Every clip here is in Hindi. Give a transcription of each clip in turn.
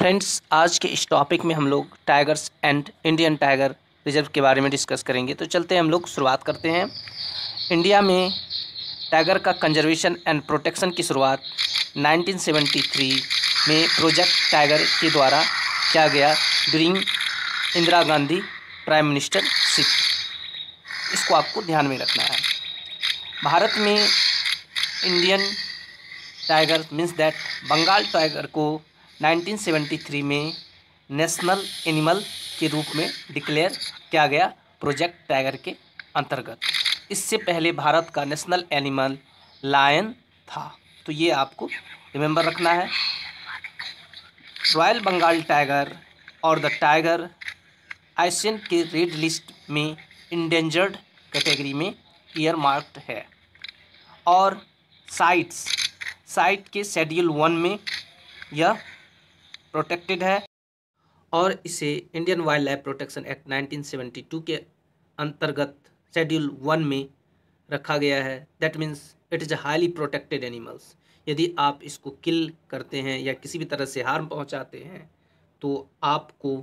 फ्रेंड्स आज के इस टॉपिक में हम लोग tigers and Indian tiger reserve के बारे में डिस्कस करेंगे। तो चलते हैं हम लोग, शुरुआत करते हैं। इंडिया में टाइगर का कंजर्वेशन एंड प्रोटेक्शन की शुरुआत 1973 में प्रोजेक्ट टाइगर के द्वारा किया गया during Indira Gandhi prime ministership इसको आपको ध्यान में रखना है। भारत में Indian tiger means that Bengal tiger को 1973 में नेशनल एनिमल के रूप में डिक्लेयर किया गया प्रोजेक्ट टाइगर के अंतर्गत। इससे पहले भारत का नेशनल एनिमल लायन था। तो ये आपको रिमेंबर रखना है। रॉयल बंगाल टाइगर और द टाइगर आइसियन के रेड लिस्ट में इंडेंजर्ड कैटेगरी में ईयर मार्क्ड है। और साइट्स, साइट के शेड्यूल वन में यह प्रोटेक्टेड है और इसे Indian wildlife protection act 1972 के अंतर्गत शेड्यूल वन में रखा गया है। That means it is a highly protected animals यदि आप इसको किल करते हैं या किसी भी तरह से हार्म पहुंचाते हैं तो आपको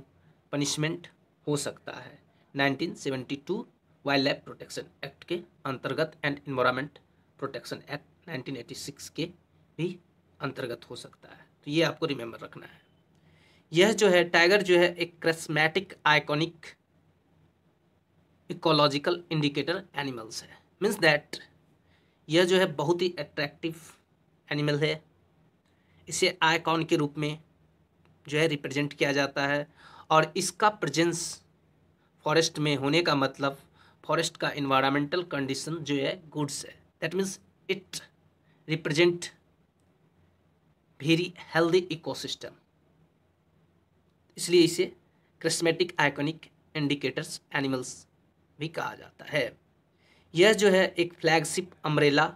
पनिशमेंट हो सकता है। 1972 वाइल्ड लाइफ प्रोटेक्शन एक्ट के अंतर्गत एंड इन्वायरमेंट प्रोटेक्शन एक्ट 1986 के भी अंतर्गत हो सकता है। तो ये आपको रिमेंबर रखना है। यह जो है टाइगर जो है, एक charismatic iconic ecological indicator animals है। मीन्स दैट यह जो है, बहुत ही अट्रैक्टिव एनिमल है। इसे आइकॉन के रूप में जो है रिप्रेजेंट किया जाता है। और इसका प्रेजेंस फॉरेस्ट में होने का मतलब फॉरेस्ट का इन्वायरमेंटल कंडीशन जो है गुड्स है। That means it represent very healthy ecosystem इसलिए इसे क्रिस्मेटिक आइकॉनिक इंडिकेटर्स एनिमल्स भी कहा जाता है। यह जो है एक flagship umbrella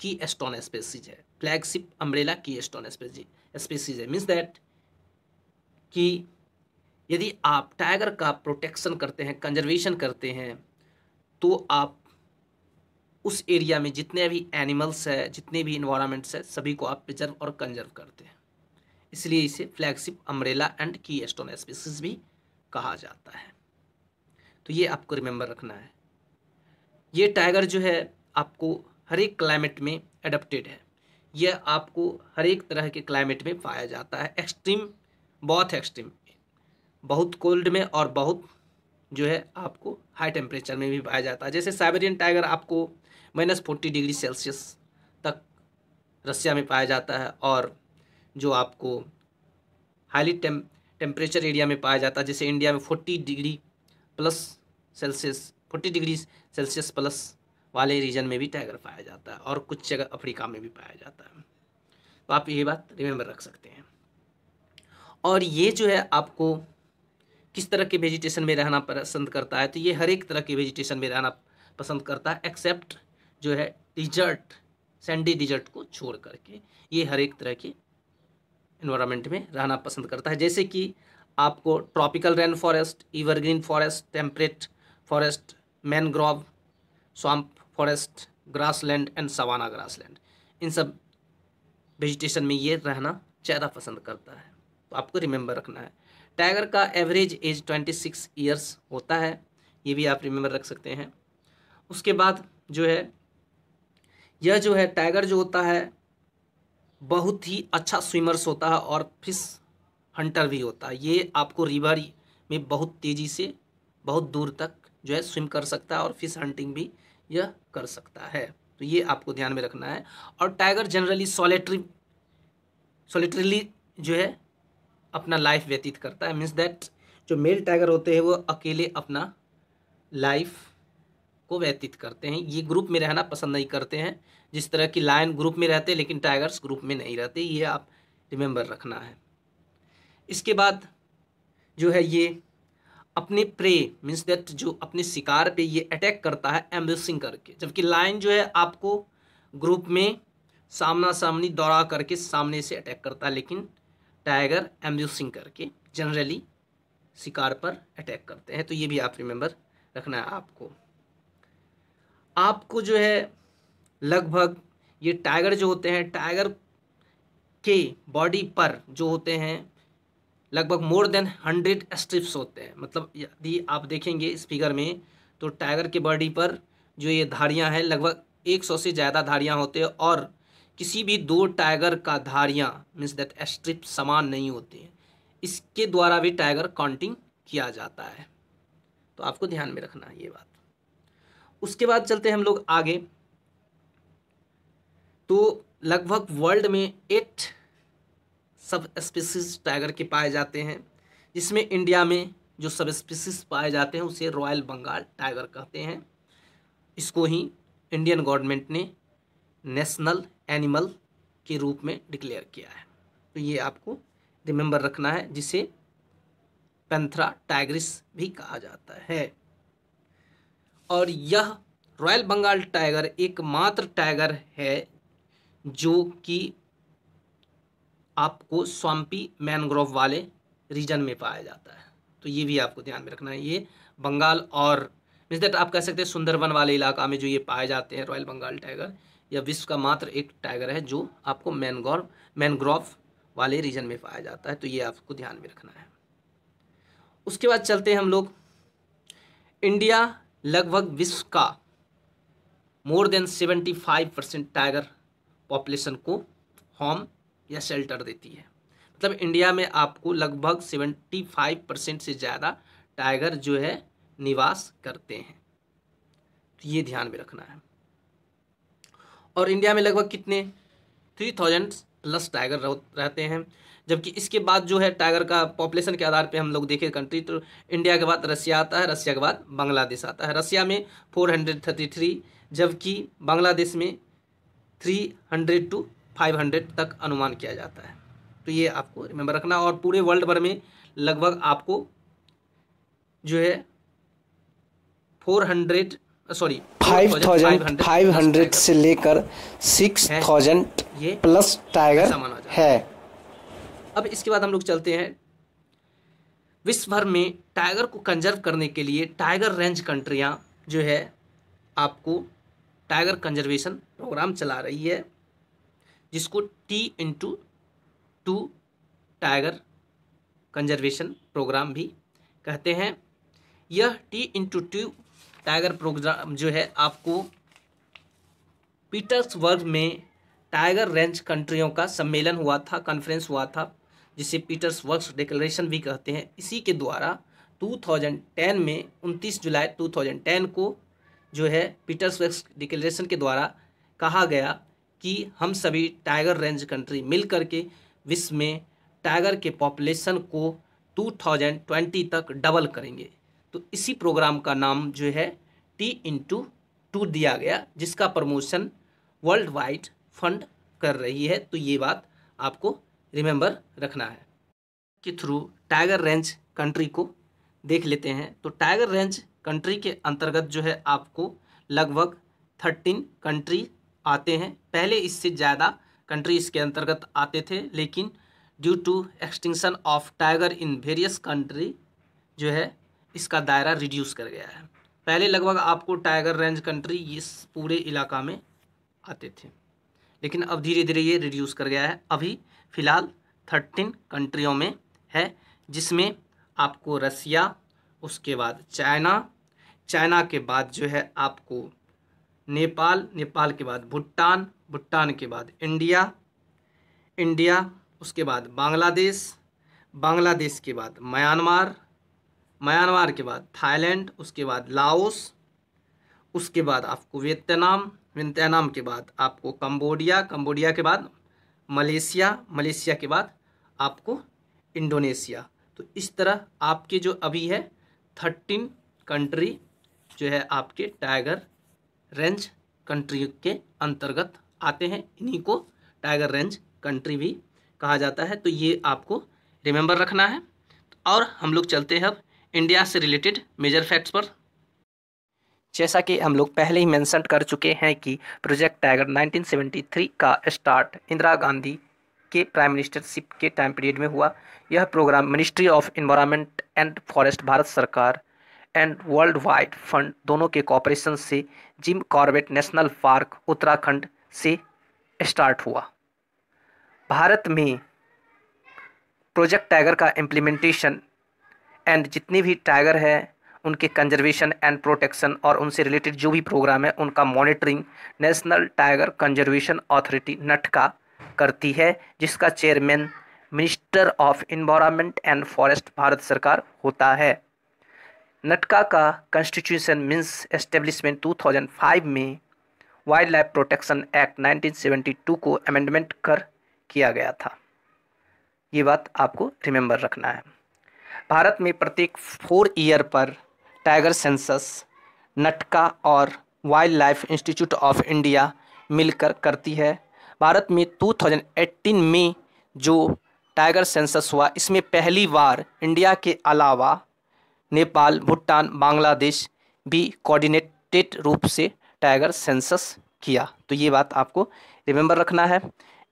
keystone species है। Flagship umbrella keystone species है। मीन्स दैट कि यदि आप टाइगर का प्रोटेक्शन करते हैं कंजर्वेशन करते हैं तो आप उस एरिया में जितने भी एनिमल्स है, जितने भी इन्वायरमेंट्स है, सभी को आप प्रिजर्व और कंजर्व करते हैं। इसलिए इसे flagship umbrella and keystone species भी कहा जाता है। तो ये आपको रिमेंबर रखना है। ये टाइगर जो है, आपको हर एक क्लाइमेट में एडप्टेड है। यह आपको हर एक तरह के क्लाइमेट में पाया जाता है। एक्सट्रीम बहुत एक्सट्रीम बहुत कोल्ड में और बहुत जो है, आपको हाई टेम्परेचर में भी पाया जाता है। जैसे साइबेरियन टाइगर आपको माइनस फोर्टी डिग्री सेल्सियस तक रसिया में पाया जाता है और जो आपको हाईली टेम टेम्परेचर एरिया में पाया जाता है, जैसे इंडिया में forty degree plus Celsius forty degree Celsius plus वाले रीजन में भी टाइगर पाया जाता है और कुछ जगह अफ्रीका में भी पाया जाता है। तो आप ये बात रिमेंबर रख सकते हैं। और ये जो है आपको किस तरह के वेजिटेशन में रहना पसंद करता है तो ये हर एक तरह के वेजिटेशन में रहना पसंद करता है एक्सेप्ट जो है डिजर्ट सैंडी डिजर्ट को छोड़ करके, ये हर एक तरह के इन्वायरमेंट में रहना पसंद करता है। जैसे कि आपको tropical rain forest evergreen forest temperate forest mangrove swamp forest grassland and savanna grassland इन सब वेजिटेशन में ये रहना ज़्यादा पसंद करता है। तो आपको रिमेंबर रखना है। टाइगर का average age twenty six years होता है। ये भी आप रिमेंबर रख सकते हैं। उसके बाद जो है, यह जो है टाइगर जो होता है बहुत ही अच्छा स्विमर्स होता है और फ़िश हंटर भी होता है। ये आपको रिवर में बहुत तेज़ी से, बहुत दूर तक जो है स्विम कर सकता है और फ़िश हंटिंग भी यह कर सकता है। तो ये आपको ध्यान में रखना है। और टाइगर जनरली सॉलेटरी सॉलिटरीली जो है अपना लाइफ व्यतीत करता है। मीन्स दैट जो मेल टाइगर होते हैं वो अकेले अपना लाइफ को व्यतीत करते हैं। ये ग्रुप में रहना पसंद नहीं करते हैं। जिस तरह की लायन ग्रुप में रहते, लेकिन टाइगर्स ग्रुप में नहीं रहते, ये आप रिमेंबर रखना है। इसके बाद जो है ये अपने प्रे मीन्स दैट जो अपने शिकार पे ये अटैक करता है एम्बुसिंग करके। जबकि लाइन जो है आपको ग्रुप में सामना सामनी दौड़ा करके सामने से अटैक करता है, लेकिन टाइगर एम्ब्यूसिंग करके जनरली शिकार पर अटैक करते हैं। तो ये भी आप रिमेंबर रखना है आपको। आपको जो है लगभग ये टाइगर जो होते हैं टाइगर के बॉडी पर जो होते हैं, लगभग मोर देन हंड्रेड स्ट्रिप्स होते हैं। मतलब यदि आप देखेंगे इस फिगर में तो टाइगर के बॉडी पर जो ये धारियाँ हैं, लगभग एक सौ से ज़्यादा धारियाँ होते हैं और किसी भी दो टाइगर का धारियाँ मीन्स दैट स्ट्रिप समान नहीं होती हैं। इसके द्वारा भी टाइगर काउंटिंग किया जाता है। तो आपको ध्यान में रखना है ये बात। उसके बाद चलते हैं हम लोग आगे। तो लगभग वर्ल्ड में एट सब स्पीसीज टाइगर के पाए जाते हैं, जिसमें इंडिया में जो सब स्पीसीज पाए जाते हैं, उसे रॉयल बंगाल टाइगर कहते हैं। इसको ही इंडियन गवर्नमेंट ने नेशनल एनिमल के रूप में डिक्लेयर किया है। तो ये आपको रिमेंबर रखना है, जिसे पेंथरा टाइग्रिस भी कहा जाता है। और यह रॉयल बंगाल टाइगर एकमात्र टाइगर है जो कि आपको स्वाम्पी मैनग्रोव वाले रीजन में पाया जाता है। तो ये भी आपको ध्यान में रखना है। ये बंगाल और मीन्स दैट आप कह सकते हैं सुंदरबन वाले इलाका में जो ये पाए जाते हैं रॉयल बंगाल टाइगर यह विश्व का मात्र एक टाइगर है जो आपको मैनग्रोव मैनग्रोव वाले रीजन में पाया जाता है। तो ये आपको ध्यान में रखना है। उसके बाद चलते हैं हम लोग। इंडिया लगभग विश्व का more than seventy five percent tiger population को होम या शेल्टर देती है। मतलब इंडिया में आपको लगभग सेवेंटी फाइव परसेंट से ज़्यादा टाइगर जो है निवास करते हैं। तो ये ध्यान में रखना है। और इंडिया में लगभग कितने? थ्री थाउज़ेंड प्लस टाइगर रहते हैं। जबकि इसके बाद जो है टाइगर का पॉपुलेशन के आधार पे हम लोग देखें कंट्री तो इंडिया के बाद रसिया आता है रसिया के बाद बांग्लादेश आता है। रसिया में फोर हंड्रेड थर्टी थ्री जबकि बांग्लादेश में three hundred to five hundred तक अनुमान किया जाता है। तो ये आपको रिमेंबर रखना और पूरे वर्ल्ड भर में लगभग आपको जो है four hundred sorry five thousand five hundred से लेकर सिक्स थाउज़ेंड ये प्लस टाइगर है अब इसके बाद हम लोग चलते हैं। विश्व भर में टाइगर को कंजर्व करने के लिए टाइगर रेंज कंट्रियाँ जो है आपको टाइगर कंजर्वेशन प्रोग्राम चला रही है, जिसको T into two tiger conservation programme भी कहते हैं। यह T into two tiger programme जो है, आपको पीटर्सबर्ग में टाइगर रेंज कंट्रियों का सम्मेलन हुआ था कॉन्फ्रेंस हुआ था, जिसे पीटर्स पीटर्सबर्ग डिक्लेरेशन भी कहते हैं। इसी के द्वारा 2010 में 29 जुलाई 2010 को जो है पीटर्स पीटर्सबर्ग डिक्लेरेशन के द्वारा कहा गया कि हम सभी टाइगर रेंज कंट्री मिल करके विश्व में टाइगर के पॉपुलेशन को 2020 तक डबल करेंगे। तो इसी प्रोग्राम का नाम जो है टी इंटू टू दिया गया, जिसका प्रमोशन वर्ल्ड वाइड फंड कर रही है। तो ये बात आपको रिमेंबर रखना है के थ्रू टाइगर रेंज कंट्री को देख लेते हैं। तो टाइगर रेंज कंट्री के अंतर्गत जो है आपको लगभग थर्टीन कंट्री आते हैं। पहले इससे ज़्यादा कंट्री इसके अंतर्गत आते थे, लेकिन due to extinction of tiger in various country जो है, इसका दायरा रिड्यूस कर गया है। पहले लगभग आपको टाइगर रेंज कंट्री इस पूरे इलाका में आते थे, लेकिन अब धीरे धीरे ये रिड्यूस कर गया है। अभी फ़िलहाल थर्टीन कंट्रियों में है, जिसमें आपको रसिया, उसके बाद चाइना चाइना के बाद जो है आपको नेपाल नेपाल के बाद भूटान भूटान के बाद इंडिया इंडिया, उसके बाद बांग्लादेश बांग्लादेश के बाद म्यांमार म्यांमार के बाद थाईलैंड, उसके बाद लाओस, उसके बाद आपको वियतनाम वियतनाम के बाद आपको कंबोडिया कंबोडिया के बाद मलेशिया मलेशिया के बाद आपको इंडोनेशिया। तो इस तरह आपके जो अभी है थर्टीन कंट्री जो है आपके टाइगर रेंज कंट्री के अंतर्गत आते हैं। इन्हीं को टाइगर रेंज कंट्री भी कहा जाता है। तो ये आपको रिमेंबर रखना है। और हम लोग चलते हैं अब इंडिया से रिलेटेड मेजर फैक्ट्स पर। जैसा कि हम लोग पहले ही मेंशन कर चुके हैं कि प्रोजेक्ट टाइगर 1973 का स्टार्ट इंदिरा गांधी के प्राइम मिनिस्टरशिप के टाइम पीरियड में हुआ। यह programme ministry of environment and forest Bharat सरकार एंड वर्ल्ड वाइड फंड दोनों के कॉपरेशन से Jim Corbett national park, Uttarakhand से स्टार्ट हुआ। भारत में प्रोजेक्ट टाइगर का इम्प्लीमेंटेशन एंड जितने भी टाइगर है, उनके कंजर्वेशन एंड प्रोटेक्शन और उनसे रिलेटेड जो भी प्रोग्राम है, उनका monitoring national tiger conservation authority NTCA करती है, जिसका chairman minister of environment and forest Bharat सरकार होता है। नटका का कॉन्स्टिट्यूशन मीन्स एस्टेब्लिशमेंट 2005 में वाइल्ड लाइफ प्रोटेक्शन एक्ट 1972 को अमेंडमेंट कर किया गया था। ये बात आपको रिमेंबर रखना है। भारत में प्रत्येक फोर ईयर पर टाइगर सेंसस नटका और wild life institute of India मिलकर करती है। भारत में 2018 में जो टाइगर सेंसस हुआ, इसमें पहली बार इंडिया के अलावा नेपाल, भूटान, बांग्लादेश भी कोऑर्डिनेटेड रूप से टाइगर सेंसस किया। तो ये बात आपको रिमेंबर रखना है।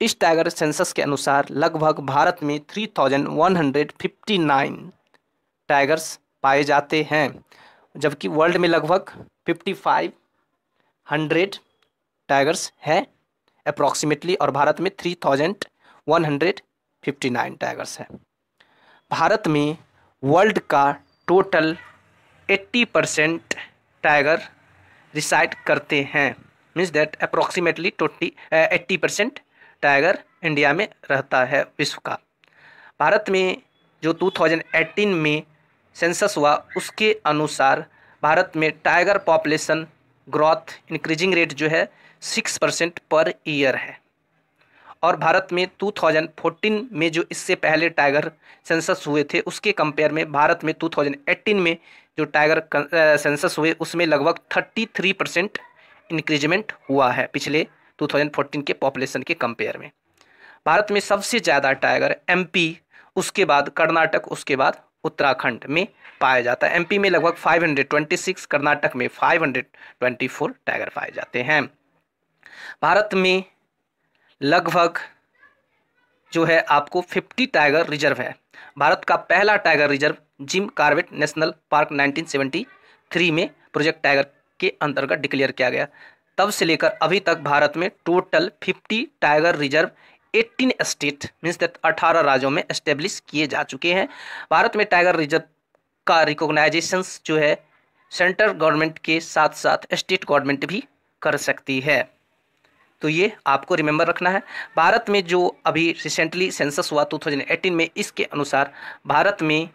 इस टाइगर सेंसस के अनुसार लगभग भारत में 3159 टाइगर्स पाए जाते हैं, जबकि वर्ल्ड में लगभग 5500 टाइगर्स हैं अप्रॉक्सीमेटली और भारत में 3159 टाइगर्स हैं। भारत में वर्ल्ड का टोटल 80 परसेंट टाइगर रिसाइड करते हैं। Means that approximately twenty eighty percent tiger India में रहता है विश्व का। भारत में जो 2018 में सेंसस हुआ, उसके अनुसार भारत में tiger population growth increasing rate जो है सिक्स परसेंट पर ईयर है। और भारत में 2014 में जो इससे पहले टाइगर सेंसस हुए थे, उसके कंपेयर में भारत में 2018 में जो टाइगर सेंसस हुए, उसमें लगभग 33 परसेंट इंक्रीजमेंट हुआ है पिछले 2014 के पॉपुलेशन के कंपेयर में। भारत में सबसे ज़्यादा टाइगर एमपी उसके बाद कर्नाटक, उसके बाद उत्तराखंड में पाया जाता है। एमपी में लगभग 526 कर्नाटक में 524 टाइगर पाए जाते हैं। भारत में लगभग जो है आपको 50 टाइगर रिज़र्व है। भारत का पहला tiger reserve Jim Corbett national park 1973 में प्रोजेक्ट टाइगर के अंतर्गत डिक्लेयर किया गया। तब से लेकर अभी तक भारत में total 50 tiger reserve 18 state means that 18 राज्यों में एस्टेब्लिश किए जा चुके हैं। भारत में टाइगर रिज़र्व का रिकॉग्नाइजेशन जो है सेंट्रल गवर्नमेंट के साथ साथ स्टेट गवर्नमेंट भी कर सकती है। तो ये आपको रिमेंबर रखना है। भारत में जो अभी रिसेंटली सेंसस हुआ 2018 में, इसके अनुसार भारत में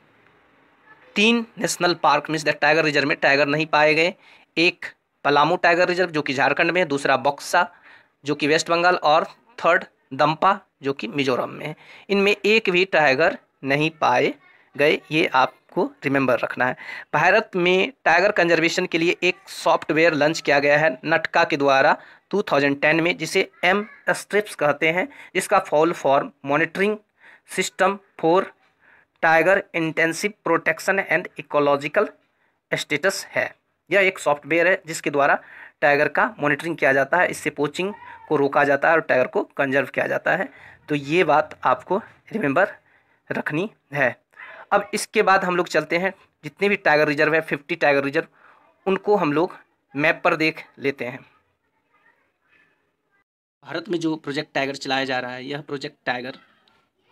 तीन national park means the tiger reserve में टाइगर नहीं पाए गए। एक पलामू टाइगर रिज़र्व जो कि झारखंड में है, दूसरा बक्सा, जो कि वेस्ट बंगाल और थर्ड दम्पा जो कि मिजोरम में है। इनमें एक भी टाइगर नहीं पाए गए, ये आपको रिमेंबर रखना है। भारत में टाइगर कंजर्वेशन के लिए एक सॉफ्टवेयर लॉन्च किया गया है नटका के द्वारा 2010 में, जिसे एम स्ट्रिप्स कहते हैं। जिसका full form monitoring system for tiger intensive protection and ecological status है। यह एक सॉफ्टवेयर है जिसके द्वारा टाइगर का मॉनिटरिंग किया जाता है। इससे पोचिंग को रोका जाता है और टाइगर को कंजर्व किया जाता है। तो ये बात आपको रिमेंबर रखनी है। अब इसके बाद हम लोग चलते हैं। जितने भी टाइगर रिज़र्व है फिफ्टी टाइगर रिज़र्व उनको हम लोग मैप पर देख लेते हैं। भारत में जो प्रोजेक्ट टाइगर चलाया जा रहा है, यह project tiger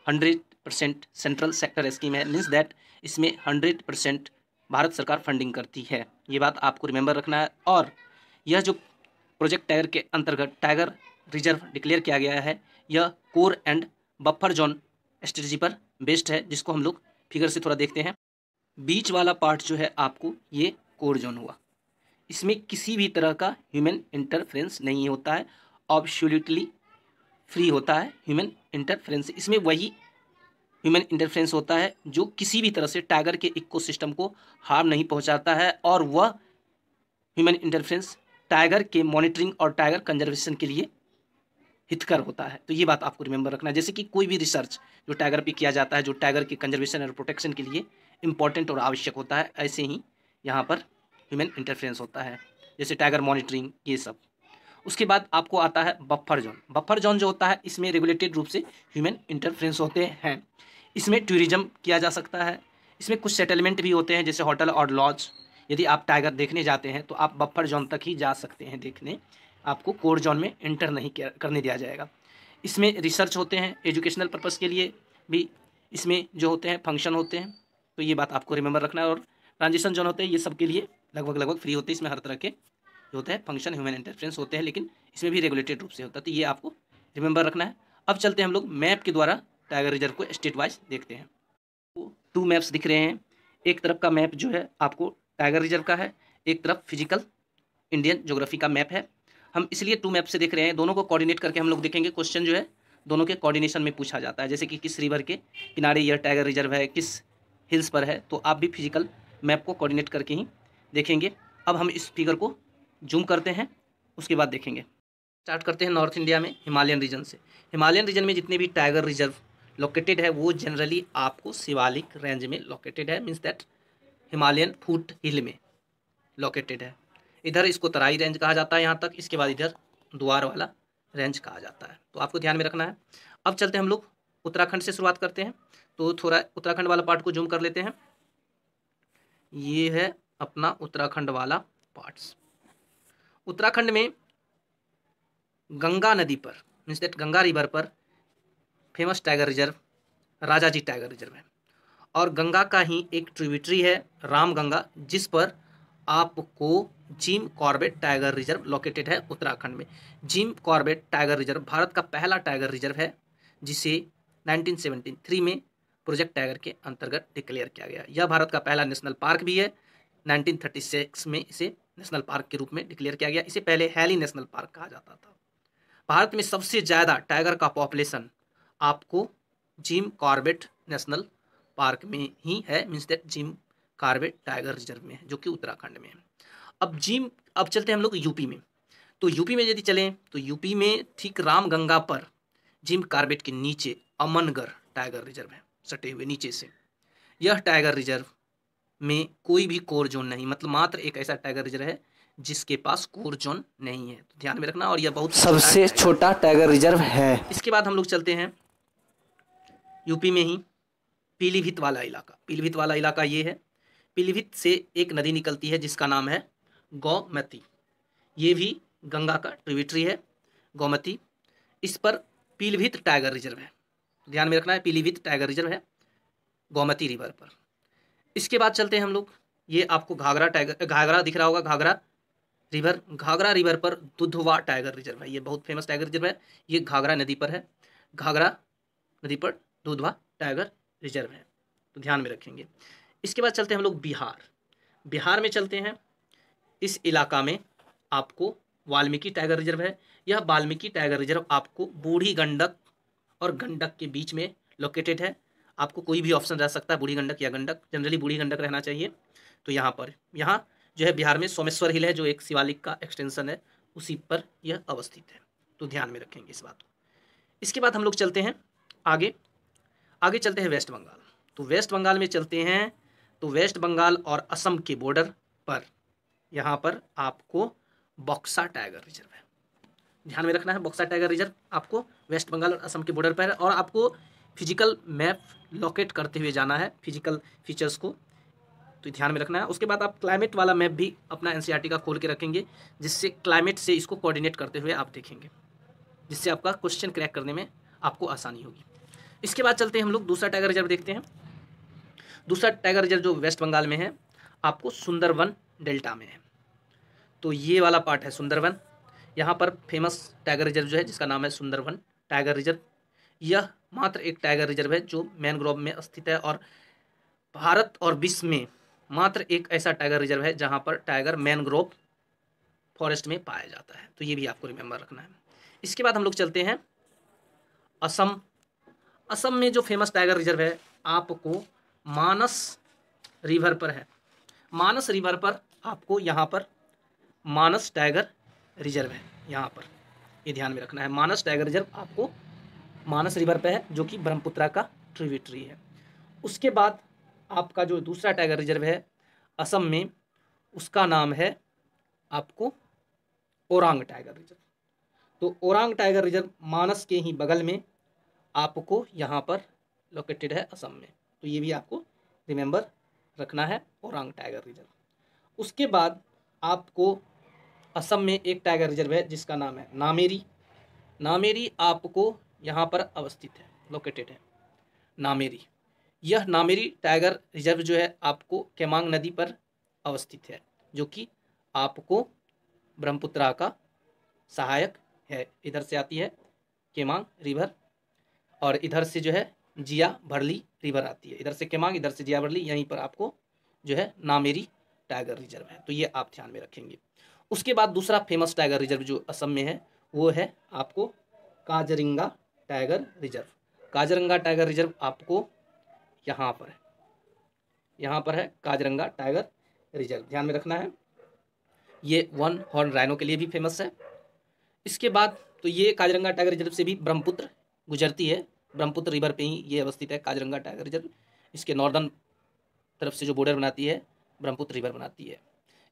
hundred percent central sector scheme है। मीन्स दैट इसमें हंड्रेड परसेंट भारत सरकार फंडिंग करती है। ये बात आपको रिमेंबर रखना है। और यह जो प्रोजेक्ट टाइगर के अंतर्गत टाइगर रिज़र्व डिक्लेयर किया गया है, यह core and buffer zone strategy पर बेस्ड है, जिसको हम लोग फिगर से थोड़ा देखते हैं। बीच वाला पार्ट जो है आपको ये कोर जोन हुआ। इसमें किसी भी तरह का ह्यूमन इंटरफ्रेंस नहीं होता है। ऑब्सोल्युटली फ्री होता है ह्यूमन इंटरफ्रेंस इसमें वही ह्यूमन इंटरफ्रेंस होता है जो किसी भी तरह से टाइगर के इकोसिस्टम को हार्म नहीं पहुंचाता है और वह ह्यूमन इंटरफ्रेंस टाइगर के मॉनिटरिंग और टाइगर कंजर्वेशन के लिए हितकर होता है। तो ये बात आपको रिमेंबर रखना है। जैसे कि कोई भी रिसर्च जो टाइगर पे किया जाता है, जो टाइगर के कंजर्वेशन और प्रोटेक्शन के लिए इंपॉर्टेंट और आवश्यक होता है, ऐसे ही यहाँ पर ह्यूमन इंटरफेरेंस होता है। जैसे टाइगर मॉनिटरिंग ये सब। उसके बाद आपको आता है बफर जोन बफर जोन जो होता है, इसमें रेगुलेटेड रूप से ह्यूमन इंटरफ्रेंस होते हैं। इसमें टूरिज़्म किया जा सकता है। इसमें कुछ सेटलमेंट भी होते हैं, जैसे होटल और लॉज यदि आप टाइगर देखने जाते हैं तो आप बफर जोन तक ही जा सकते हैं देखने। आपको कोर जोन में इंटर नहीं करने दिया जाएगा। इसमें रिसर्च होते हैं एजुकेशनल पर्पज़ के लिए भी, इसमें जो होते हैं फ़ंक्शन होते हैं तो ये बात आपको रिमेंबर रखना है और ट्रांजिशन जोन होते हैं, ये सबके लिए लगभग लगभग फ्री होते हैं। इसमें हर तरह के जो होते हैं फ़ंक्शन, ह्यूमन इंटरफ्रेंस होते हैं, लेकिन इसमें भी रेगुलेटेड रूप से होता है तो ये आपको रिमेंबर रखना है। अब चलते हैं हम लोग मैप के द्वारा टाइगर रिज़र्व को स्टेट वाइज देखते हैं। टू मैप्स दिख रहे हैं। एक तरफ़ का मैप जो है आपको टाइगर रिज़र्व का है, एक तरफ़ फ़िज़िकल इंडियन जोग्राफी का मैप है। हम इसलिए टू मैप से देख रहे हैं, दोनों को कोऑर्डिनेट करके हम लोग देखेंगे। क्वेश्चन जो है, दोनों के कोऑर्डिनेशन में पूछा जाता है। जैसे कि किस रिवर के किनारे यह टाइगर रिज़र्व है, किस हिल्स पर है तो आप भी फ़िज़िकल मैप को कोऑर्डिनेट करके ही देखेंगे। अब हम इस फिगर को जूम करते हैं, उसके बाद देखेंगे। स्टार्ट करते हैं नॉर्थ इंडिया में हिमालयन रीजन से। हिमालयन रीजन में जितने भी टाइगर रिज़र्व लोकेटेड है, वो जनरली आपको शिवालिक रेंज में लोकेटेड है। Means that Himalayan foothill में लोकेटेड है। इधर इसको तराई रेंज कहा जाता है यहाँ तक, इसके बाद इधर द्वार वाला रेंज कहा जाता है। तो आपको ध्यान में रखना है। अब चलते हैं हम लोग उत्तराखंड से शुरुआत करते हैं। तो थोड़ा उत्तराखंड वाला पार्ट को जूम कर लेते हैं। ये है अपना उत्तराखंड वाला पार्ट्स उत्तराखंड में गंगा नदी पर मीन्स दैट गंगा रिवर पर famous tiger reserve Rajaji tiger reserve है। और गंगा का ही एक ट्रिब्यूटरी है, राम गंगा, जिस पर आपको Jim Corbett tiger reserve located है उत्तराखंड में। Jim Corbett tiger reserve Bharat का पहला टाइगर रिज़र्व है, जिसे 1973 में प्रोजेक्ट टाइगर के अंतर्गत डिक्लेयर किया गया। यह भारत का पहला नेशनल पार्क भी है। 1936 में इसे नेशनल पार्क के रूप में डिक्लेयर किया गया। इसे पहले हैली नेशनल पार्क कहा जाता था। भारत में सबसे ज़्यादा टाइगर का पॉपुलेशन आपको जिम कॉर्बेट नेशनल पार्क में ही है means that Jim Corbett tiger reserve में है, जो कि उत्तराखंड में है। अब जिम अब चलते हैं हम लोग यूपी में। तो यूपी में यदि चलें तो यूपी में ठीक राम गंगा पर जिम कार्बेट के नीचे अमनगर टाइगर रिज़र्व है सटे हुए नीचे से। यह टाइगर रिज़र्व में कोई भी कोर जोन नहीं मतलब मात्र एक ऐसा टाइगर रिज़र्व है जिसके पास कोर जोन नहीं है। तो ध्यान में रखना और यह बहुत सबसे छोटा टाइगर रिज़र्व है। इसके बाद हम लोग चलते हैं यूपी में ही पीलीभीत वाला इलाका। पीलीभीत वाला इलाका ये है। पीलीभीत से एक नदी निकलती है जिसका नाम है गौमती। ये भी गंगा का ट्रिब्यूटरी है, गौमती। इस पर पीलीभीत टाइगर रिज़र्व है। ध्यान में रखना है, पीलीभीत टाइगर रिज़र्व है, गौमती रिवर पर। इसके बाद चलते हैं हम लोग। ये आपको घाघरा टाइगर घाघरा दिख रहा होगा, घाघरा रिवर घाघरा रिवर पर दुधवा टाइगर रिज़र्व है। ये बहुत फ़ेमस टाइगर रिज़र्व है। ये घाघरा नदी पर है। घाघरा नदी पर दुधवा टाइगर रिज़र्व है। तो ध्यान में रखेंगे। इसके बाद चलते हैं हम लोग बिहार। बिहार में चलते हैं। इस इलाका में आपको वाल्मीकि टाइगर रिज़र्व है। यह वाल्मीकि टाइगर रिज़र्व आपको बूढ़ी गंडक और गंडक के बीच में लोकेटेड है। आपको कोई भी ऑप्शन रह सकता है, बूढ़ी गंडक या गंडक। जनरली बूढ़ी गंडक रहना चाहिए। तो यहाँ पर, यहाँ जो है बिहार में सोमेश्वर हिल है, जो एक शिवालिक का एक्सटेंशन है, उसी पर यह अवस्थित है। तो ध्यान में रखेंगे इस बात को। इसके बाद हम लोग चलते हैं आगे। आगे चलते हैं वेस्ट बंगाल। तो वेस्ट बंगाल में चलते हैं। तो वेस्ट बंगाल और असम के बॉर्डर पर। यहाँ पर आपको बक्सा टाइगर रिज़र्व है। ध्यान में रखना है, बक्सा टाइगर रिज़र्व आपको वेस्ट बंगाल और असम के बॉर्डर पर है और आपको फ़िज़िकल मैप लोकेट करते हुए जाना है, फ़िज़िकल फीचर्स को। तो ध्यान में रखना है। उसके बाद आप क्लाइमेट वाला मैप भी अपना एन का खोल के रखेंगे, जिससे क्लाइमेट से इसको कोऑर्डिनेट करते हुए आप देखेंगे, जिससे आपका क्वेश्चन क्रैक करने में आपको आसानी होगी। इसके बाद चलते हैं हम लोग दूसरा टाइगर रिज़र्व देखते हैं। दूसरा टाइगर रिज़र्व जो वेस्ट बंगाल में है, आपको सुंदरवन डेल्टा में है। तो ये वाला पार्ट है सुंदरवन। यहाँ पर फ़ेमस टाइगर रिज़र्व जो है, जिसका नाम है सुंदरवन टाइगर रिज़र्व यह मात्र एक टाइगर रिज़र्व है जो मैनग्रोव में स्थित है और भारत और विश्व में मात्र एक ऐसा टाइगर रिज़र्व है जहाँ पर टाइगर मैनग्रोव फॉरेस्ट में पाया जाता है। तो ये भी आपको रिमेंबर रखना है। इसके बाद हम लोग चलते हैं असम। असम में जो फ़ेमस टाइगर रिज़र्व है, आपको मानस रिवर पर है। मानस रिवर पर आपको यहाँ पर मानस टाइगर रिज़र्व है, यहाँ पर। ये ध्यान में रखना है, मानस टाइगर रिज़र्व आपको मानस रिवर पर है, जो कि ब्रह्मपुत्रा का ट्रिब्यूटरी है। उसके बाद आपका जो दूसरा टाइगर रिज़र्व है, असम में, उसका नाम है आपको ओरांग टाइगर रिज़र्व। तो ओरांग टाइगर रिज़र्व मानस के ही बगल में आपको यहाँ पर लोकेटेड है असम में। तो ये भी आपको रिमेंबर रखना है, ओरांग टाइगर रिज़र्व। उसके बाद आपको असम में एक टाइगर रिज़र्व है, जिसका नाम है नामेरी। नामेरी आपको यहाँ पर अवस्थित है लोकेटेड है। नामेरी। यह नामेरी टाइगर रिज़र्व जो है, आपको केमांग नदी पर अवस्थित है, जो कि आपको ब्रह्मपुत्रा का सहायक है। इधर से आती है केमांग रिवर, और इधर से जो है जिया भरली रिवर आती है। इधर से केमांग, इधर से जिया भरली यहीं पर आपको जो है नामेरी टाइगर रिज़र्व है तो ये आप ध्यान में रखेंगे। उसके बाद दूसरा फ़ेमस टाइगर रिज़र्व जो असम में है, वो है आपको Kaziranga tiger reserve. Kaziranga tiger reserve आपको यहाँ पर है, यहाँ पर है काजरंगा टाइगर रिज़र्व। ध्यान में रखना है, ये वन हॉर्न राइनो के लिए भी फ़ेमस है। इसके बाद तो ये काजरंगा टाइगर रिज़र्व से भी ब्रह्मपुत्र गुजरती है, ब्रह्मपुत्र रिवर पे ही ये अवस्थित है काजरंगा टाइगर रिज़र्व। इसके नॉर्दर्न तरफ़ से जो बॉर्डर बनाती है ब्रह्मपुत्र रिवर बनाती है।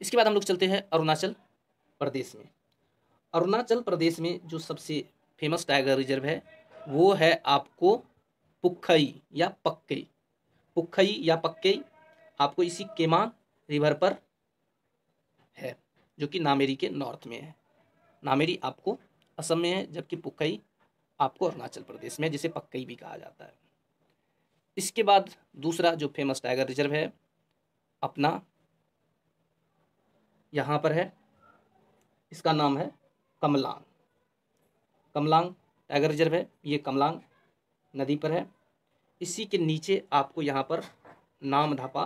इसके बाद हम लोग चलते हैं अरुणाचल प्रदेश में। अरुणाचल प्रदेश में जो सबसे फ़ेमस टाइगर रिज़र्व है, वो है आपको पुखई या पक्कई पुखई या पक्कई आपको इसी केमांग रिवर पर है, जो कि नामेरी के नॉर्थ में है। नामेरी आपको असम में है, जबकि पुखई आपको अरुणाचल प्रदेश में जिसे पक्कई भी कहा जाता है। इसके बाद दूसरा जो फ़ेमस टाइगर रिज़र्व है अपना यहाँ पर है। इसका नाम है कमलांग। कमलांग टाइगर रिज़र्व है, ये कमलांग नदी पर है। इसी के नीचे आपको यहाँ पर नाम धापा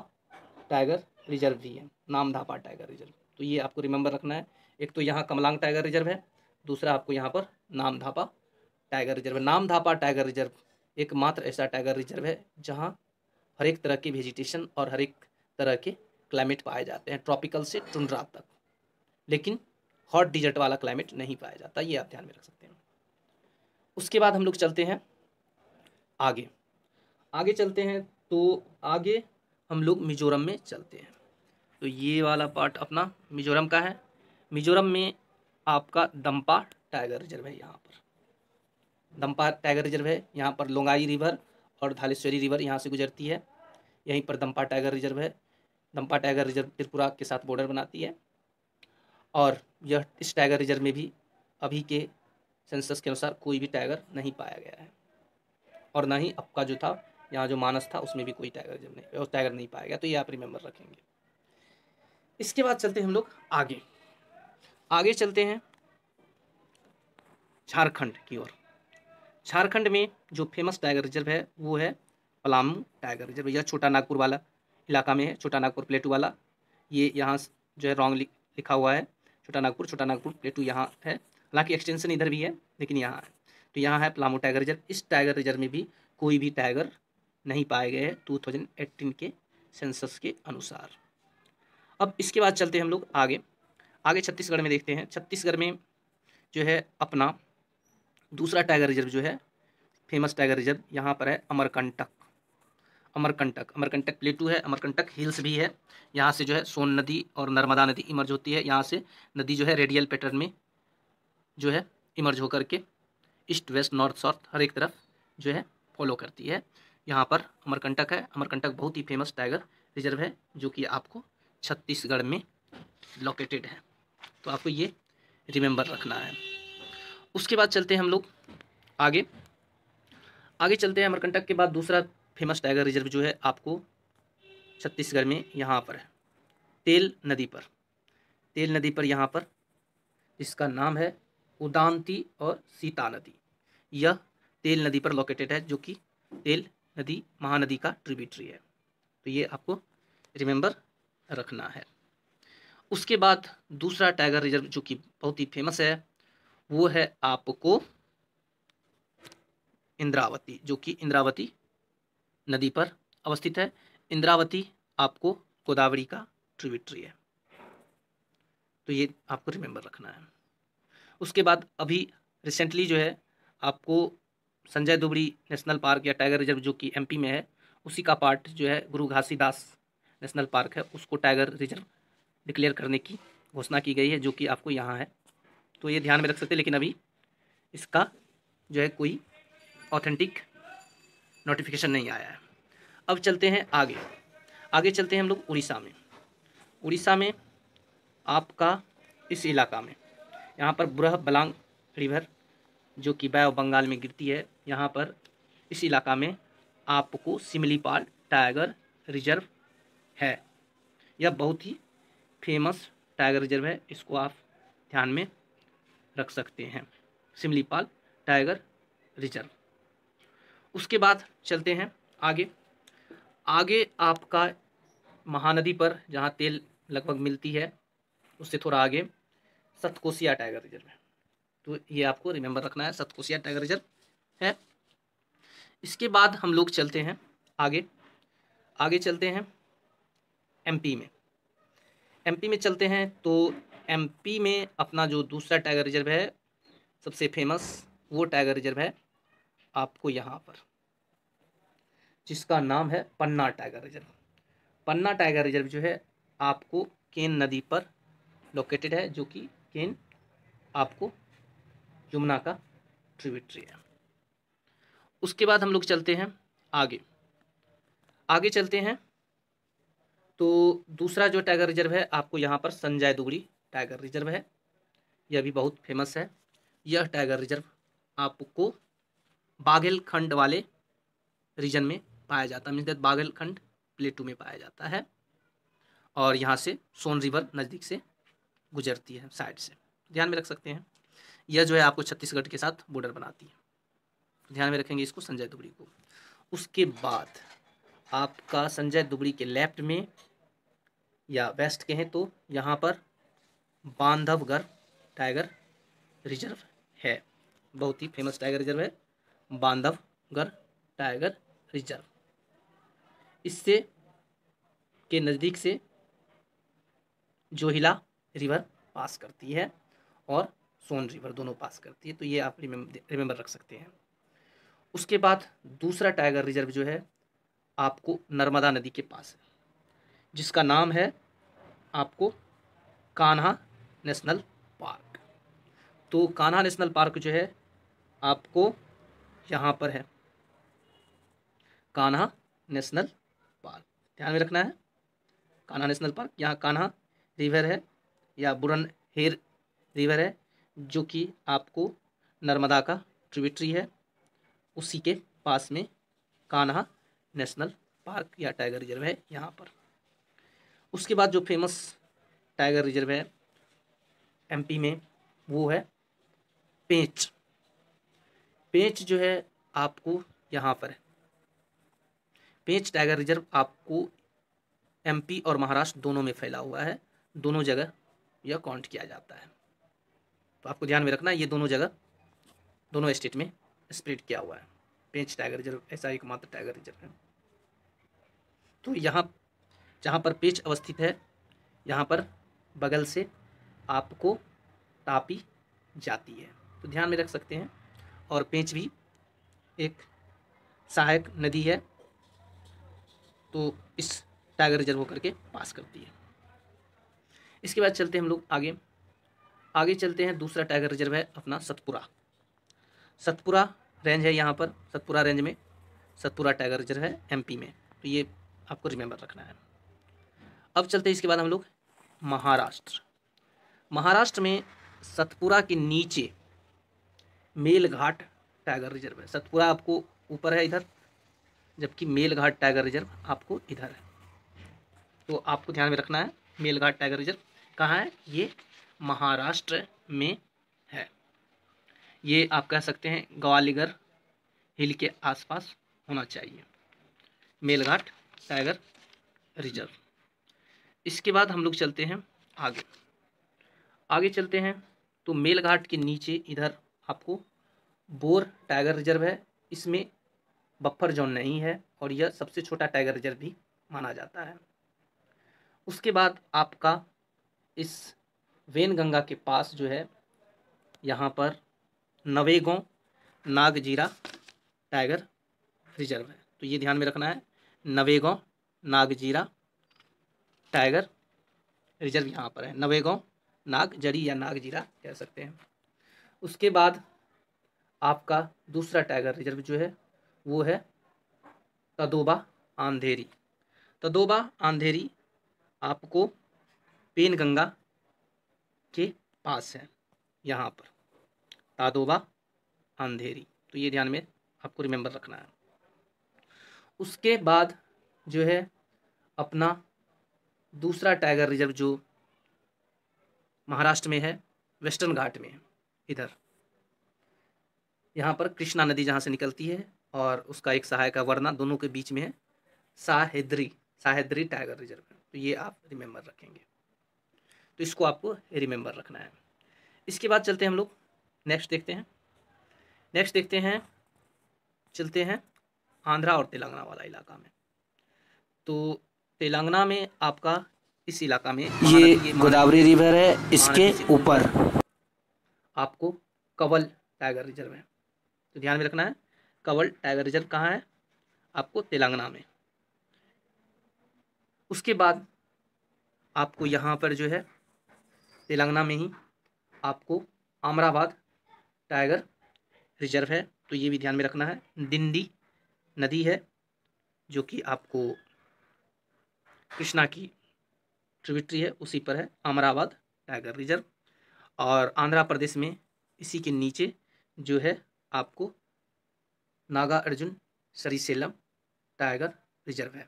टाइगर रिज़र्व भी है। नाम धापा टाइगर रिज़र्व। तो ये आपको रिमेंबर रखना है। एक तो यहाँ कमलांग टाइगर रिज़र्व है, दूसरा आपको यहाँ पर नाम धापा टाइगर रिज़र्व नाम धापा टाइगर रिज़र्व, एकमात्र ऐसा टाइगर रिज़र्व है जहाँ हर एक तरह की वेजिटेशन और हर एक तरह के क्लाइमेट पाए जाते हैं ट्रॉपिकल से टुंड्रा तक। लेकिन हॉट डिजर्ट वाला क्लाइमेट नहीं पाया जाता, ये आप ध्यान में रख सकते हैं। उसके बाद हम लोग चलते हैं आगे। आगे चलते हैं तो आगे हम लोग मिजोरम में चलते हैं। तो ये वाला पार्ट अपना मिजोरम का है। मिजोरम में आपका दम्पा टाइगर रिज़र्व है यहाँ पर। दम्पा टाइगर रिज़र्व है, यहाँ पर लोंगाई रिवर और धालेश्वरी रिवर यहाँ से गुजरती है। यहीं पर दम्पा टाइगर रिज़र्व है। दम्पा टाइगर रिज़र्व त्रिपुरा के साथ बॉर्डर बनाती है। और यह इस टाइगर रिज़र्व में भी अभी के सेंसस के अनुसार कोई भी टाइगर नहीं पाया गया है। और ना ही अब का जो था, यहाँ जो मानस था, उसमें भी कोई टाइगर रिज़र्व नहीं टाइगर नहीं पाया गया तो ये आप रिमेंबर रखेंगे। इसके बाद चलते हैं हम लोग आगे। आगे चलते हैं झारखंड की ओर। झारखंड में जो फ़ेमस टाइगर रिज़र्व है, वो है पलामू टाइगर रिज़र्व यह छोटा नागपुर वाला। इलाका में है छोटा नागपुर प्लेटू वाला। ये यहाँ जो है रॉन्ग लिखा हुआ है छोटा नागपुर छोटा नागपुर प्लेटू यहाँ है। हालाँकि एक्सटेंशन इधर भी है, लेकिन यहाँ है। तो यहाँ है पलामू टाइगर रिज़र्व इस टाइगर रिज़र्व में भी कोई भी टाइगर नहीं पाए गए हैं टू के सेंसस के अनुसार। अब इसके बाद चलते हैं हम लोग आगे। आगे छत्तीसगढ़ में देखते हैं। छत्तीसगढ़ में जो है अपना दूसरा टाइगर रिज़र्व जो है फ़ेमस टाइगर रिज़र्व यहाँ पर है अमरकंटक। अमरकंटक। अमरकंटक प्लेटू है, अमरकंटक हिल्स भी है। यहाँ से जो है सोन नदी और नर्मदा नदी इमर्ज होती है। यहाँ से नदी जो है रेडियल पैटर्न में जो है इमर्ज होकर के ईस्ट, वेस्ट, नॉर्थ, साउथ हर एक तरफ़ जो है फॉलो करती है। यहाँ पर अमरकंटक है। अमरकंटक बहुत ही फ़ेमस टाइगर रिज़र्व है, जो कि आपको छत्तीसगढ़ में लोकेटेड है। तो आपको ये रिमेंबर रखना है। उसके बाद चलते हैं हम लोग आगे। आगे चलते हैं अमरकंटक के बाद दूसरा फ़ेमस टाइगर रिज़र्व जो है आपको छत्तीसगढ़ में यहाँ पर है, तेल नदी पर। तेल नदी पर यहाँ पर इसका नाम है उदांती और सीता नदी। यह तेल नदी पर लोकेटेड है, जो कि तेल नदी, महानदी का ट्रिब्यूटरी है। तो ये आपको रिमेंबर रखना है। उसके बाद दूसरा टाइगर रिज़र्व जो कि बहुत ही फ़ेमस है, वो है आपको इंद्रावती, जो कि इंद्रावती नदी पर अवस्थित है। इंद्रावती आपको गोदावरी का ट्रिब्यूटरी है। तो ये आपको रिमेंबर रखना है। उसके बाद अभी रिसेंटली जो है, आपको संजय दुबरी नेशनल पार्क या टाइगर रिज़र्व जो कि एमपी में है, उसी का पार्ट जो है गुरु घासीदास नेशनल पार्क है, उसको टाइगर रिज़र्व डिक्लेयर करने की घोषणा की गई है, जो कि आपको यहाँ है। तो ये ध्यान में रख सकते हैं, लेकिन अभी इसका जो है कोई ऑथेंटिक नोटिफिकेशन नहीं आया है। अब चलते हैं आगे। आगे चलते हैं हम लोग उड़ीसा में। उड़ीसा में आपका इस इलाका में। यहाँ पर बुरह बलांग रिवर, जो कि बै बंगाल में गिरती है, यहाँ पर इस इलाका में आपको सिमलीपाल टाइगर रिज़र्व है। यह बहुत ही फ़ेमस टाइगर रिज़र्व है, इसको आप ध्यान में रख सकते हैं। Simlipal tiger reserve. उसके बाद चलते हैं आगे। आगे आपका महानदी पर जहाँ तेल लगभग मिलती है, उससे थोड़ा आगे, सतकोसिया टाइगर रिज़र्व है। तो ये आपको रिमेंबर रखना है, सतकोसिया टाइगर रिज़र्व है। इसके बाद हम लोग चलते हैं आगे। आगे चलते हैं एमपी में। एमपी में चलते हैं तो एमपी में अपना जो दूसरा टाइगर रिज़र्व है, सबसे फ़ेमस वो टाइगर रिज़र्व है। आपको यहाँ पर, जिसका नाम है Panna tiger reserve. Panna tiger reserve जो है, आपको केन नदी पर लोकेटेड है, जो कि केन आपको यमुना का ट्रिब्यूटरी है। उसके बाद हम लोग चलते हैं आगे। आगे चलते हैं तो दूसरा जो टाइगर रिज़र्व है, आपको यहाँ पर संजय दुगड़ी टाइगर रिज़र्व है। यह भी बहुत फ़ेमस है। यह टाइगर रिज़र्व आपको बाघेल खंड वाले रीजन में पाया जाता है। मीन्स बाघेल खंड प्लेटू में पाया जाता है और यहाँ से सोन रिवर नज़दीक से गुजरती है, साइड से। ध्यान में रख सकते हैं। यह जो है आपको छत्तीसगढ़ के साथ बॉर्डर बनाती है। ध्यान में रखेंगे इसको संजय दुबड़ी को। उसके बाद आपका संजय दुबड़ी के लेफ़्ट में या वेस्ट के हैं तो यहाँ पर बांधवगढ़ टाइगर रिज़र्व है। बहुत ही फ़ेमस टाइगर रिज़र्व है। Bandhavgarh tiger reserve. इससे के नज़दीक से जोहिला रिवर पास करती है और सोन रिवर दोनों पास करती है तो ये आप रिमेंबर रख सकते हैं। उसके बाद दूसरा टाइगर रिज़र्व जो है, आपको नर्मदा नदी के पास है, जिसका नाम है आपको कान्हा नेशनल पार्क। तो कान्हा नेशनल पार्क जो है, आपको यहाँ पर है। Kanha national park. ध्यान में रखना है। Kanha national park. यहाँ कान्हा रिवर है या बुरन हेर रिवर है, जो कि आपको नर्मदा का ट्रिब्यूटरी है। उसी के पास में कान्हा नेशनल पार्क या टाइगर रिज़र्व है यहाँ पर। उसके बाद जो फ़ेमस टाइगर रिज़र्व है, एमपी में वो है पेंच। पेंच जो है आपको यहाँ पर है। पेंच, टाइगर रिज़र्व आपको एमपी और महाराष्ट्र दोनों में फैला हुआ है। दोनों जगह यह काउंट किया जाता है। तो आपको ध्यान में रखना, ये दोनों जगह, दोनों स्टेट में स्प्लिट किया हुआ है। पेंच, टाइगर रिज़र्व, ऐसा एकमात्र टाइगर रिज़र्व है। तो यहाँ, जहाँ पर पेच अवस्थित है, यहाँ पर बगल से आपको तापी जाती है। तो ध्यान में रख सकते हैं और पेंच भी एक सहायक नदी है तो इस टाइगर रिज़र्व होकर के पास करती है। इसके बाद चलते हैं हम लोग आगे। आगे चलते हैं, दूसरा टाइगर रिज़र्व है अपना सतपुरा। सतपुरा रेंज है यहाँ पर, सतपुरा रेंज में, सतपुरा टाइगर रिज़र्व है एमपी में। तो ये आपको रिमेंबर रखना है। अब चलते हैं इसके बाद हम लोग महाराष्ट्र। महाराष्ट्र में सतपुरा के नीचे मेलघाट टाइगर रिज़र्व है। सतपुरा आपको ऊपर है इधर, जबकि मेल घाट टाइगर रिज़र्व आपको इधर है। तो आपको ध्यान में रखना है, मेलघाट टाइगर रिज़र्व कहाँ है? ये महाराष्ट्र में है। ये आप कह सकते हैं ग्वालियर हिल के आसपास होना चाहिए। Melghat tiger reserve. इसके बाद हम लोग चलते हैं आगे। आगे चलते हैं तो मेलघाट के नीचे इधर आपको बोर टाइगर रिज़र्व है। इसमें बफर जोन नहीं है और यह सबसे छोटा टाइगर रिज़र्व भी माना जाता है। उसके बाद आपका इस वेन गंगा के पास जो है, यहाँ पर नवेगांव नागजीरा टाइगर रिज़र्व है। तो ये ध्यान में रखना है नवेगांव नागजीरा टाइगर रिज़र्व यहाँ पर है। नवेगांव नागजरी या नागजीरा कह सकते हैं। उसके बाद आपका दूसरा टाइगर रिज़र्व जो है, वो है तदोबा आंधेरी तदोबा आंधेरी आपको पेन गंगा के पास है, यहाँ पर। तादोबा अंधेरी तो ये ध्यान में आपको रिमेंबर रखना है। उसके बाद जो है, अपना दूसरा टाइगर रिज़र्व जो महाराष्ट्र में है वेस्टर्न घाट में इधर। यहाँ पर कृष्णा नदी जहाँ से निकलती है और उसका एक सहायक वर्णा दोनों के बीच में है साहेद्री साहेद्री टाइगर रिज़र्व। तो ये आप रिमेंबर रखेंगे। तो इसको आपको रिमेंबर रखना है। इसके बाद चलते हैं हम लोग। नेक्स्ट देखते हैं। नेक्स्ट देखते हैं। चलते हैं आंध्रा और तेलंगाना वाला इलाका में। तो तेलंगाना में आपका इस इलाका में ये गोदावरी रिवर है। इसके ऊपर। आपको कवल टाइगर रिज़र्व है तो ध्यान में रखना है, कवल टाइगर रिज़र्व कहाँ है? आपको तेलंगाना में। उसके बाद आपको यहाँ पर जो है, तेलंगाना में ही आपको अमराबाद टाइगर रिज़र्व है। तो ये भी ध्यान में रखना है डिंडी नदी है, जो कि आपको कृष्णा की ट्रिबिट्री है, उसी पर है अमराबाद टाइगर रिज़र्व। और आंध्र प्रदेश में इसी के नीचे जो है आपको Nagarjuna Srisailam tiger reserve है।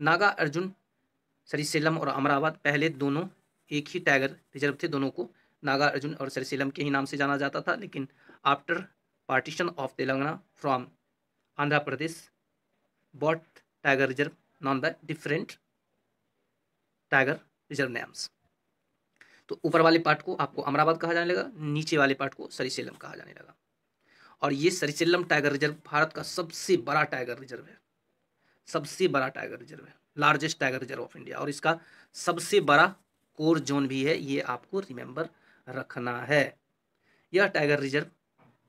नागा अर्जुन, सरीसेलम और अमराबाद पहले दोनों एक ही टाइगर रिज़र्व थे, दोनों को नागा अर्जुन और सरीसेलम के ही नाम से जाना जाता था, लेकिन after partition of Telangana from Andhra Pradesh both tiger reserve known by different tiger reserve names तो ऊपर वाले पार्ट को आपको अमराबाद कहा जाने लगा, नीचे वाले पार्ट को सरीसेलम कहा जाने लगा। और ये सरीसेलम टाइगर रिज़र्व भारत का सबसे बड़ा टाइगर रिज़र्व है। सबसे बड़ा टाइगर रिज़र्व है। Largest tiger reserve of India. और इसका सबसे बड़ा कोर जोन भी है, ये आपको रिमेंबर रखना है। यह टाइगर रिज़र्व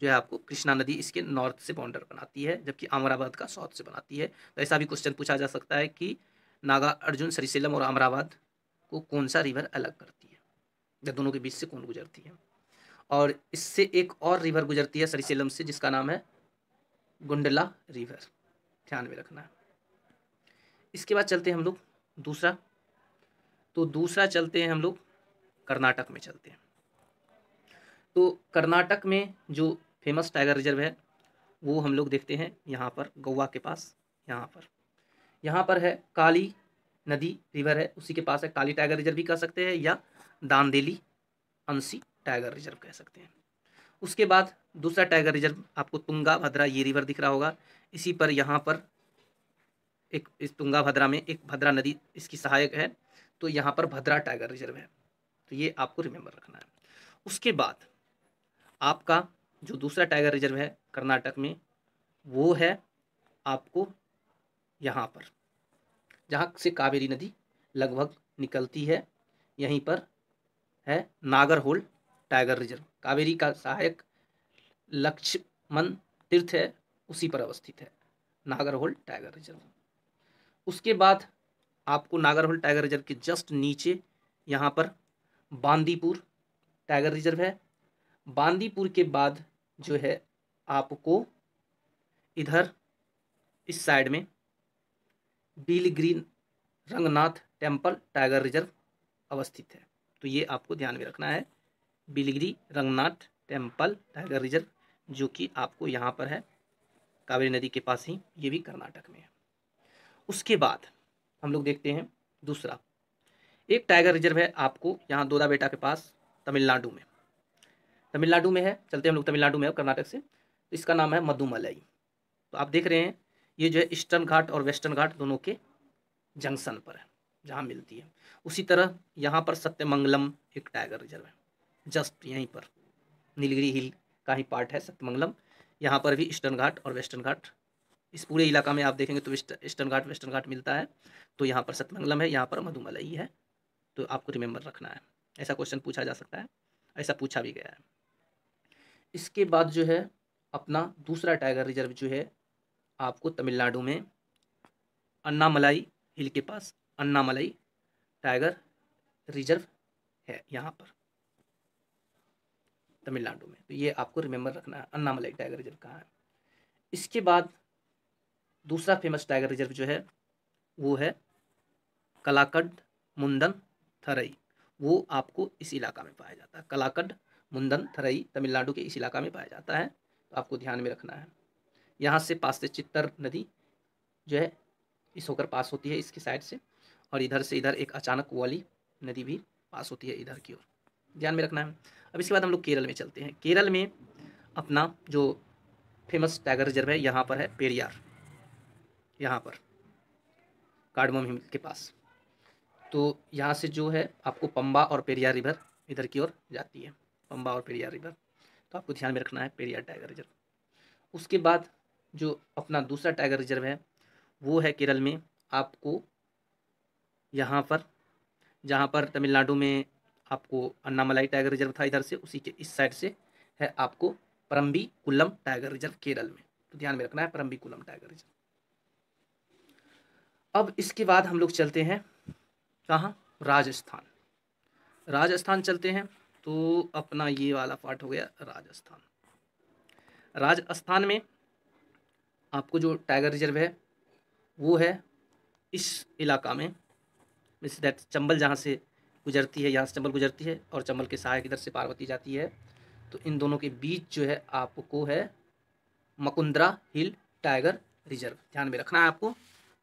जो है आपको कृष्णा नदी इसके नॉर्थ से बाउंडर बनाती है, जबकि अमराबाद का साउथ से बनाती है। तो ऐसा भी क्वेश्चन पूछा जा सकता है कि नागा अर्जुन सरीसेलम और अमराबाद को कौन सा रिवर अलग करती है या दोनों के बीच से कौन गुजरती है। और इससे एक और रिवर गुजरती है सरीसेलम से, जिसका नाम है गुंडला रिवर ध्यान में रखना। है इसके बाद चलते हैं हम लोग दूसरा। तो दूसरा चलते हैं हम लोग कर्नाटक में चलते हैं। तो कर्नाटक में जो फ़ेमस टाइगर रिज़र्व है, वो हम लोग देखते हैं यहाँ पर, गोवा के पास, यहाँ पर। यहाँ पर है काली नदी रिवर है, उसी के पास है काली टाइगर रिज़र्व भी कह सकते हैं, या दानदेली अंसी टाइगर रिज़र्व कह सकते हैं। उसके बाद दूसरा टाइगर रिज़र्व आपको तुंगा भद्रा ये रिवर दिख रहा होगा। इसी पर यहाँ पर एक, इस तुंगा भद्रा में एक भद्रा नदी इसकी सहायक है। तो यहाँ पर भद्रा टाइगर रिज़र्व है। तो ये आपको रिमेंबर रखना है। उसके बाद आपका जो दूसरा टाइगर रिज़र्व है कर्नाटक में, वो है आपको यहाँ पर, जहाँ से कावेरी नदी लगभग निकलती है, यहीं पर है, नागरहोल, टाइगर रिज़र्व। कावेरी का सहायक लक्ष्मण तीर्थ है, उसी पर अवस्थित है। Nagarhole, tiger reserve. उसके बाद आपको नागरहोल, टाइगर रिज़र्व के जस्ट नीचे, यहाँ पर बांदीपुर, टाइगर रिज़र्व है। बांदीपुर के बाद जो है, आपको इधर, इस साइड में Biligiri Ranganatha temple tiger reserve अवस्थित है। तो ये आपको ध्यान में रखना है। Biligiri, Ranganatha temple tiger reserve, जो कि आपको यहाँ पर है, कावेरी नदी के पास ही, ये भी कर्नाटक में है। उसके बाद हम लोग देखते हैं दूसरा। एक टाइगर रिज़र्व है आपको यहाँ दोदा बेटा के पास, तमिलनाडु में। तमिलनाडु में है, चलते हम लोग तमिलनाडु में कर्नाटक से। इसका नाम है मधुमलई। तो आप देख रहे हैं, ये जो है ईस्टर्न घाट और वेस्टर्न घाट दोनों के जंक्शन पर है। जहाँ मिलती है। उसी तरह यहाँ पर सत्यमंगलम एक टाइगर रिज़र्व है। जस्ट यहीं पर। नीलगिरी हिल का ही पार्ट है सत्यमंगलम। यहाँ पर भी ईस्टर्न घाट और वेस्टर्न घाट इस पूरे इलाका में आप देखेंगे तो ईस्टर्न घाट वेस्टर्न घाट मिलता है। तो यहाँ पर सत्यमंगलम है, यहाँ पर मधुमलई है। तो आपको रिमेंबर रखना है। ऐसा क्वेश्चन पूछा जा सकता है। ऐसा पूछा भी गया है। इसके बाद जो है, अपना दूसरा टाइगर रिज़र्व जो है, आपको तमिलनाडु में अन्नामलाई हिल के पास अन्नामलाई टाइगर रिज़र्व है यहाँ पर, तमिलनाडु में। तो ये आपको रिमेंबर रखना है, अन्नामलाई टाइगर रिज़र्व कहाँ है। इसके बाद दूसरा फ़ेमस टाइगर रिज़र्व जो है, वो है कलाकड मुंदन थरई। वो आपको इस इलाका में पाया जाता है। कलाकड मुंदन थरई तमिलनाडु के इस इलाका में पाया जाता है। तो आपको ध्यान में रखना है। यहाँ से पास से चित्तर नदी जो है, इस होकर पास होती है, इसकी साइड से। और इधर से इधर एक अचानक वाली नदी भी पास होती है इधर की ओर। ध्यान में रखना है। अब इसके बाद हम लोग केरल में चलते हैं। केरल में अपना जो फ़ेमस टाइगर रिज़र्व है, यहाँ पर है पेरियार यहाँ पर कार्डमम हिल के पास। तो यहाँ से जो है आपको पम्बा और पेरियार रिवर इधर की ओर जाती है। पम्बा और पेरियार रिवर। तो आपको ध्यान में रखना है पेरियार टाइगर रिज़र्व उसके बाद जो अपना दूसरा टाइगर रिज़र्व है, वो है केरल में आपको यहाँ पर, जहाँ पर तमिलनाडु में आपको अन्नामलाई टाइगर रिज़र्व था, इधर से उसी के इस साइड से है आपको Parambikulam tiger reserve Kerala में। तो ध्यान में रखना है, परम्बी कुल्लम टाइगर रिज़र्व। अब इसके बाद हम लोग चलते हैं कहाँ? राजस्थान। राजस्थान चलते हैं तो अपना ये वाला पार्ट हो गया राजस्थान। राजस्थान में आपको जो टाइगर रिज़र्व है, वो है इस इलाका में मिस दैट चंबल जहाँ से गुजरती है, यहाँ से चंबल गुजरती है और चंबल के सहायक इधर से पार्वती जाती है। तो इन दोनों के बीच जो है आपको है मकुंद्रा हिल टाइगर रिज़र्व। ध्यान में रखना है आपको,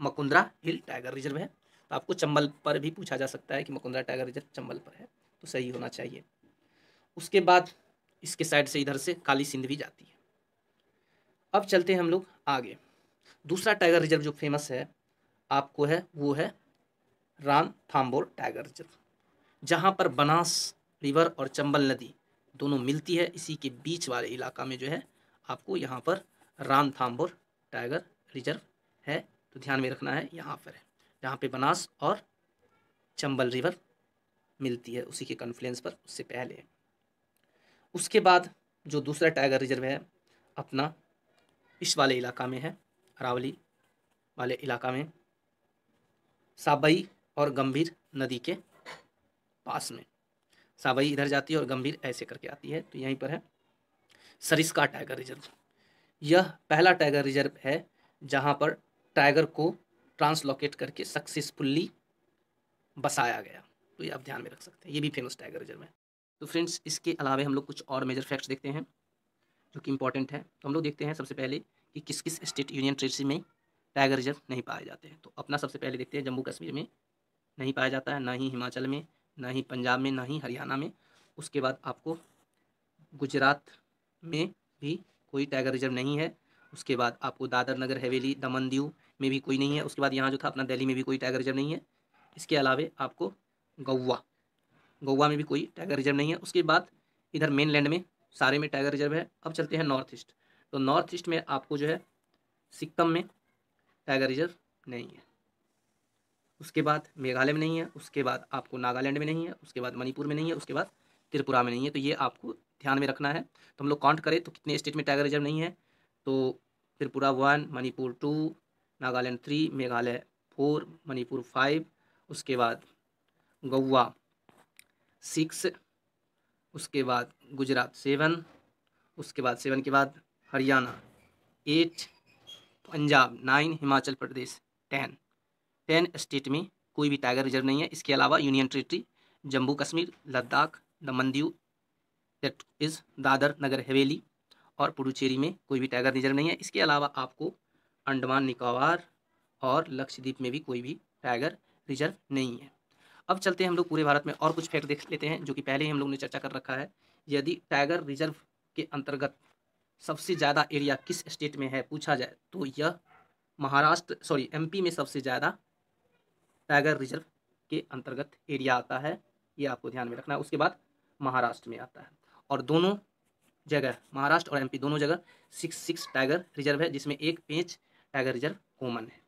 मकुंद्रा हिल टाइगर रिज़र्व है। तो आपको चंबल पर भी पूछा जा सकता है कि मकुंद्रा टाइगर रिज़र्व चंबल पर है तो सही होना चाहिए। उसके बाद इसके साइड से इधर से काली सिंध भी जाती है। अब चलते हैं हम लोग आगे। दूसरा टाइगर रिज़र्व जो फ़ेमस है, आपको है, वो है रान थाम्बोर टाइगर रिज़र्व। जहाँ पर बनास रिवर और चंबल नदी दोनों मिलती है, इसी के बीच वाले इलाका में जो है, आपको यहाँ पर रान थाम्बोर टाइगर रिज़र्व है तो ध्यान में रखना है, यहाँ पर है। जहाँ पे बनास और चंबल रिवर मिलती है, उसी के कन्फ्लुएंस पर, उससे पहले उसके बाद जो दूसरा टाइगर रिज़र्व है, अपना इस वाले इलाका में है, अरावली वाले इलाका में। साबई और गंभीर नदी के पास में। साबई इधर जाती है और गंभीर ऐसे करके आती है तो यहीं पर है सरिस्का टाइगर रिज़र्व। यह पहला टाइगर रिज़र्व है जहाँ पर टाइगर को ट्रांसलोकेट करके सक्सेसफुल्ली बसाया गया। तो ये आप ध्यान में रख सकते हैं, ये भी फ़ेमस टाइगर रिज़र्व है। तो फ्रेंड्स इसके अलावा हम लोग कुछ और मेजर फैक्ट्स देखते हैं, जो कि इंपॉर्टेंट है। तो हम लोग देखते हैं सबसे पहले कि किस किस स्टेट यूनियन टेरेटरी में टाइगर रिज़र्व नहीं पाए जाते हैं। तो अपना सबसे पहले देखते हैं जम्मू कश्मीर में नहीं पाया जाता है, ना ही हिमाचल में, ना ही पंजाब में, ना ही हरियाणा में। उसके बाद आपको गुजरात में भी कोई टाइगर रिज़र्व नहीं है। उसके बाद आपको दादर नगर, हवेली दमन दीव में भी कोई नहीं है। उसके बाद यहाँ जो था, अपना दिल्ली में भी कोई टाइगर रिज़र्व नहीं है। इसके अलावे आपको गौवा, गोवा में भी कोई टाइगर रिज़र्व नहीं है। उसके बाद इधर मेन लैंड में सारे में टाइगर रिज़र्व है। अब चलते हैं नॉर्थ ईस्ट तो नॉर्थ ईस्ट में आपको जो है, सिक्किम में टाइगर रिज़र्व नहीं है। उसके बाद मेघालय में नहीं है, उसके बाद आपको नागालैंड में नहीं है, उसके बाद मणिपुर में नहीं है, उसके बाद त्रिपुरा में नहीं है। तो ये आपको ध्यान में रखना है। तो हम लोग काउंट करें तो कितने स्टेट में टाइगर रिज़र्व नहीं है। तो Tripura one Manipur two Nagaland three Meghalaya four Manipur five उसके बाद गोवा सिक्स उसके बाद गुजरात सेवन उसके बाद सेवन के बाद Haryana eight Punjab nine Himachal Pradesh ten ten state में कोई भी टाइगर रिज़र्व नहीं है। इसके अलावा union territory Jammu Kashmir Ladakh Daman Diu that is Dadra, Nagar Haveli और पुडुचेरी में कोई भी टाइगर रिज़र्व नहीं है। इसके अलावा आपको अंडमान निकोबार और लक्षद्वीप में भी कोई भी टाइगर रिज़र्व नहीं है। अब चलते हैं हम लोग पूरे भारत में और कुछ फैक्ट देख लेते हैं, जो कि पहले ही हम लोग ने चर्चा कर रखा है। यदि टाइगर रिज़र्व के अंतर्गत सबसे ज़्यादा एरिया किस स्टेट में है पूछा जाए तो यह महाराष्ट्र सॉरी एमपी में सबसे ज़्यादा टाइगर रिज़र्व के अंतर्गत एरिया आता है, ये आपको ध्यान में रखना है। उसके बाद महाराष्ट्र में आता है। और दोनों जगह, महाराष्ट्र और एमपी दोनों जगह सिक्स सिक्स टाइगर रिज़र्व है, जिसमें एक पेंच टाइगर रिज़र्व कॉमन है।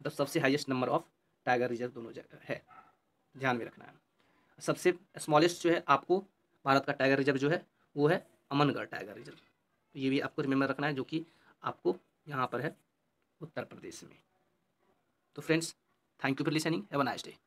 मतलब सबसे highest number of tiger reserve दोनों जगह है। ध्यान में रखना है। सबसे स्मॉलेस्ट जो है, आपको भारत का टाइगर रिज़र्व जो है, वो है अमनगढ़ टाइगर रिज़र्व ये भी आपको रिमेंबर रखना है, जो कि आपको यहाँ पर है उत्तर प्रदेश में। तो friends Thank you for listening. Have a nice day.